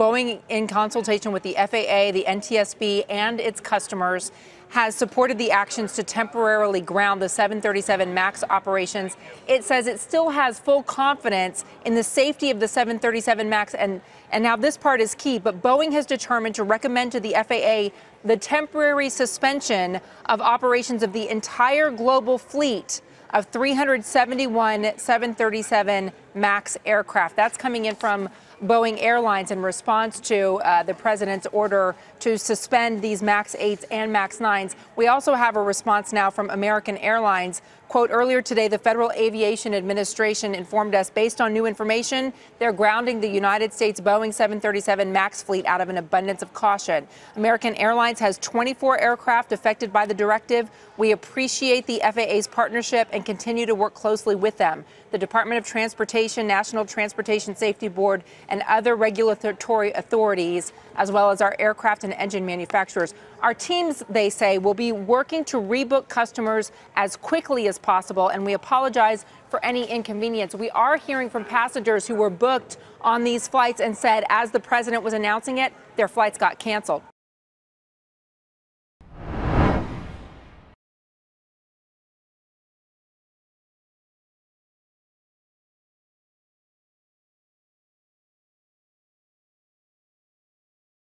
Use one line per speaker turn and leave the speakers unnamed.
Boeing, in consultation with the FAA, the NTSB, and its customers, has supported the actions to temporarily ground the 737 MAX operations. It says it still has full confidence in the safety of the 737 MAX, and, and now this part is key. But Boeing has determined to recommend to the FAA the temporary suspension of operations of the entire global fleet of 371 737 MAX aircraft. That's coming in from Boeing Airlines in response to uh, the president's order to suspend these MAX 8s and MAX 9s. We also have a response now from American Airlines. Quote, earlier today, the Federal Aviation Administration informed us based on new information, they're grounding the United States Boeing 737 MAX fleet out of an abundance of caution. American Airlines has 24 aircraft affected by the directive. We appreciate the FAA's partnership and continue to work closely with them. The Department of Transportation, National Transportation Safety Board, and other regulatory authorities, as well as our aircraft and engine manufacturers. Our teams, they say, will be working to rebook customers as quickly as possible, and we apologize for any inconvenience. We are hearing from passengers who were booked on these flights and said, as the president was announcing it, their flights got canceled.